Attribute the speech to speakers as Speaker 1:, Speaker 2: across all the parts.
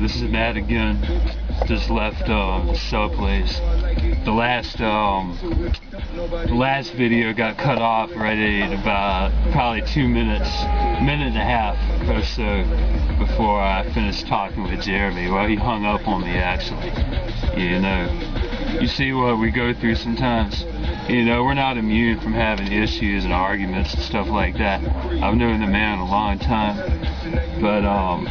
Speaker 1: This is Matt again. Just left the cell place. The last um, the last video got cut off right at about probably two minutes, minute and a half or so before I finished talking with Jeremy. Well, he hung up on me actually. You know, you see what we go through sometimes. You know, we're not immune from having issues and arguments and stuff like that. I've known the man a long time, but um,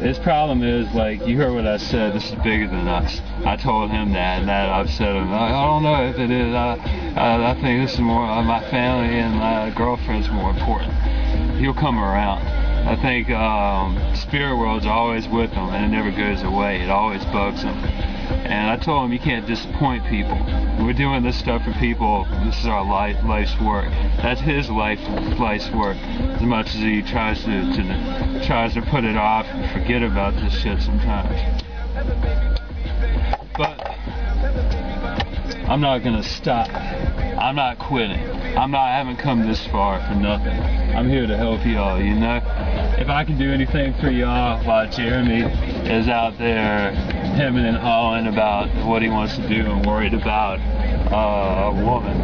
Speaker 1: his problem is like you heard what I said. This is bigger than us. I told him that, and that said him. I, I don't know if it is. I, I, I think this is more uh, my family and my girlfriend's more important. He'll come around. I think um, spirit world's always with him, and it never goes away. It always bugs him. And I told him you can't disappoint people. We're doing this stuff for people. This is our life, life's work. That's his life, life's work. As much as he tries to, to tries to put it off and forget about this shit sometimes. But I'm not gonna stop. I'm not quitting. I'm not. I haven't come this far for nothing. I'm here to help y'all. You know, if I can do anything for y'all while Jeremy is out there hemming and hawing about what he wants to do and worried about uh, a woman.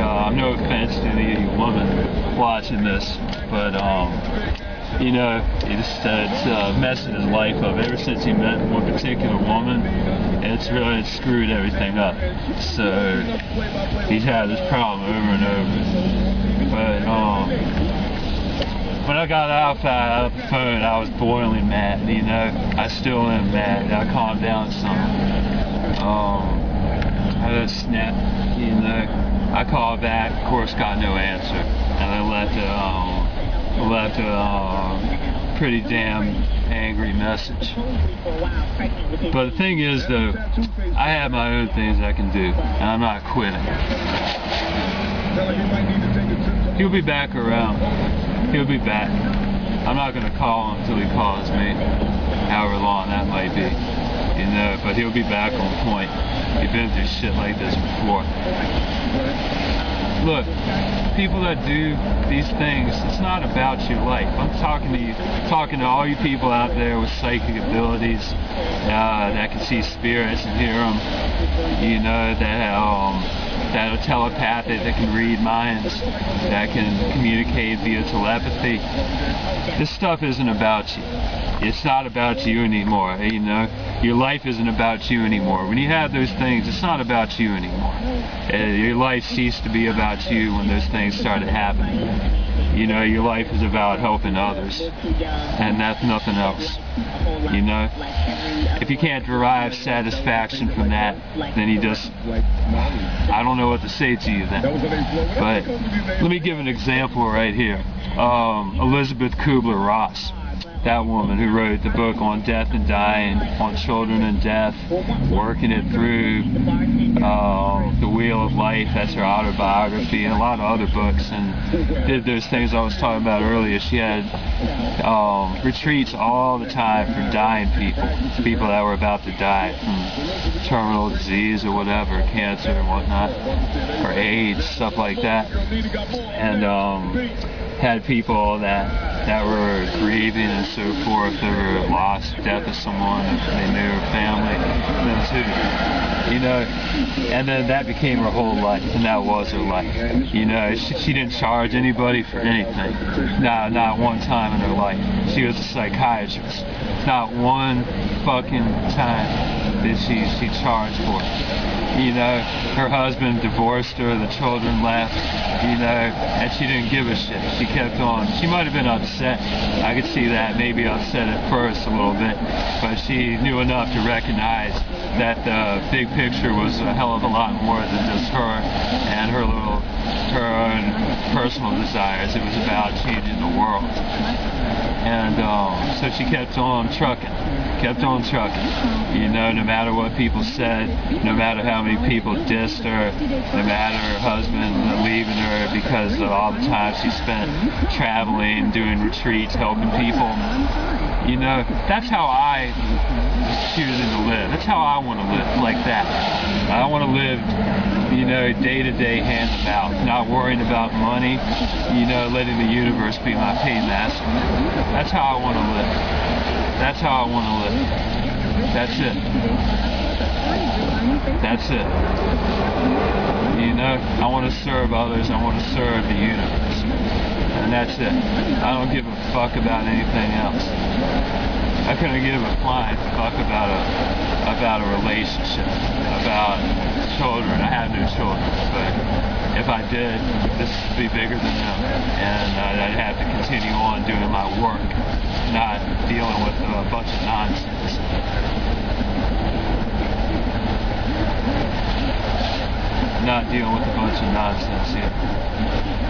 Speaker 1: Uh, I'm no offense to any woman watching this, but um, you know, it's, uh, it's uh, messing his life up. Ever since he met one particular woman, it's really screwed everything up. So he's had this problem over and over. But um, when I got off uh, the phone, I was boiling mad. You know, I still am mad. I calmed down some. Um, I just snapped. You know, I called back. Of course, got no answer, and I left a um, left a um, pretty damn angry message. But the thing is, though, I have my own things I can do, and I'm not quitting. He'll be back around. He'll be back. I'm not gonna call him until he calls me, however long that might be. You know, but he'll be back on point. He's been through shit like this before. Look, people that do these things, it's not about your life. I'm talking to you, talking to all you people out there with psychic abilities uh, that can see spirits and hear them. You know that um, that are telepathic, that can read minds, that can communicate via telepathy. This stuff isn't about you. It's not about you anymore. You know, your life isn't about you anymore. When you have those things, it's not about you anymore. Uh, your life ceased to be about you when those things started happening. You know, your life is about helping others, and that's nothing else. You know, if you can't derive satisfaction from that, then you just, I don't know what to say to you then. But let me give an example right here. Um, Elizabeth Kubler-Ross that woman who wrote the book on death and dying, on children and death, working it through uh, the wheel of life. That's her autobiography and a lot of other books. And did those things I was talking about earlier. She had um, retreats all the time for dying people, people that were about to die from terminal disease or whatever, cancer and whatnot, or AIDS, stuff like that. And um, had people that that were grieving and so forth over lost death of someone they knew family them too you know and then that became her whole life and that was her life you know she, she didn't charge anybody for anything not not one time in her life she was a psychiatrist not one fucking time did she she charged for you know, her husband divorced her, the children left, you know, and she didn't give a shit. She kept on. She might have been upset. I could see that, maybe upset at first a little bit, but she knew enough to recognize that the big picture was a hell of a lot more than just her and her little, her own personal desires. It was about changing the world. And um, so she kept on trucking, kept on trucking. You know, no matter what people said, no matter how many people dissed her, no matter her husband leaving her because of all the time she spent traveling, doing retreats, helping people. You know, that's how I choosing to live. That's how I want to live, like that. I want to live, you know, day to day, hand to mouth, not worrying about money, you know, letting the universe be my paid master. That's how I want to live. That's how I want to live. That's it. That's it. You know, I want to serve others. I want to serve the universe. And that's it. I don't give a fuck about anything else. I couldn't give a flying fuck about a about a relationship, about children. I have no children, but if I did, this would be bigger than them, and uh, I'd have to continue on doing my work, not dealing with a bunch of nonsense. Not dealing with a bunch of nonsense here.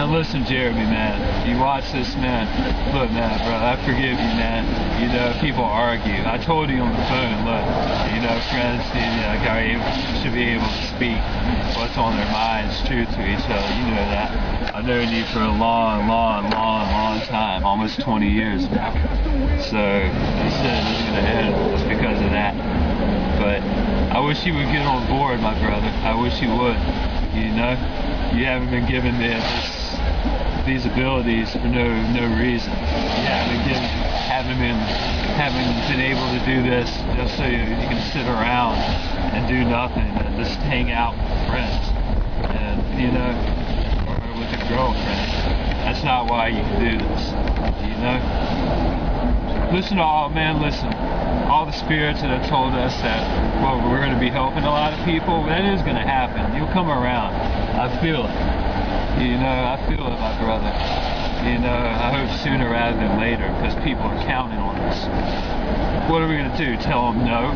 Speaker 1: And listen, Jeremy, man, you watch this, man. Look, man, bro, I forgive you, man. You know, people argue. I told you on the phone, look, you know, friends you know, are able, should be able to speak what's on their minds, truth to each other. You know that. I've known you for a long, long, long, long time, almost 20 years now. So this is going to end just because of that. But I wish you would get on board, my brother. I wish you would. You know, you haven't been given this these abilities for no no reason. Haven't haven't been haven't been able to do this just so you, you can sit around and do nothing and just hang out with friends and you know or with a girlfriend. That's not why you can do this. You know. Listen to all man. Listen all the spirits that have told us that well we're going to be helping a lot of people that is going to happen you'll come around i feel it you know, I feel it, my brother. You know, I hope sooner rather than later because people are counting on us. What are we going to do? Tell them no?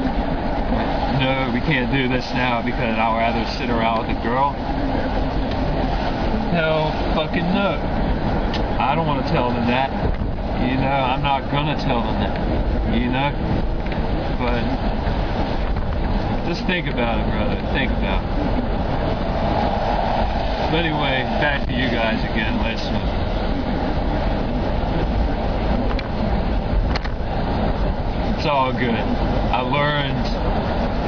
Speaker 1: No, we can't do this now because I'd rather sit around with a girl? Hell fucking no. I don't want to tell them that. You know, I'm not going to tell them that. You know? But just think about it, brother. Think about it. But anyway, back to you guys again listening. Uh, it's all good. I learned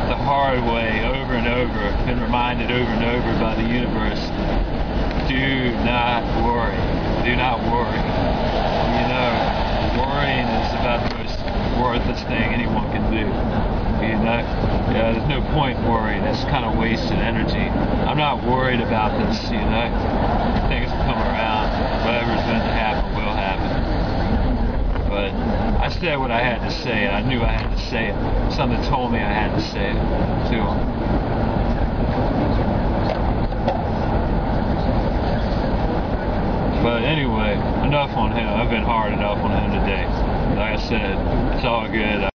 Speaker 1: the hard way over and over, been reminded over and over by the universe. Do not worry. Do not worry. You know, worrying is about the most worthless thing anyone can do. You know, there's no point worrying. It's kind of wasted energy. I'm not worried about this. You know, things will come around. Whatever's meant to happen will happen. But I said what I had to say. And I knew I had to say it. Something told me I had to say it to him. But anyway, enough on him. I've been hard enough on him today. Like I said, it's all good.